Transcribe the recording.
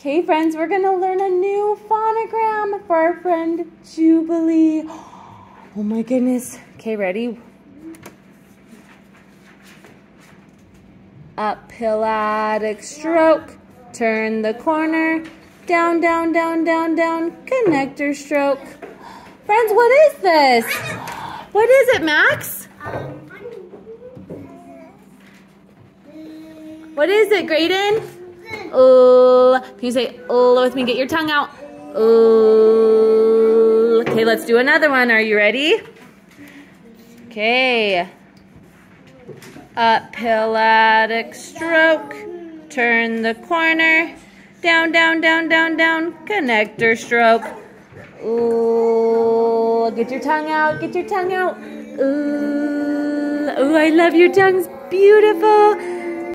Okay, friends, we're going to learn a new phonogram for our friend Jubilee. Oh my goodness. Okay, ready? Up Pilatic stroke, turn the corner, down, down, down, down, down, connector stroke. Friends, what is this? What is it, Max? What is it, Graydon? Uh, can you say uh with me? Get your tongue out. Uh, okay, let's do another one. Are you ready? Okay. Up pilatic stroke. Turn the corner. Down, down, down, down, down. Connector stroke. Ooh, get your tongue out. Get your tongue out. Ooh, ooh I love your tongues. Beautiful.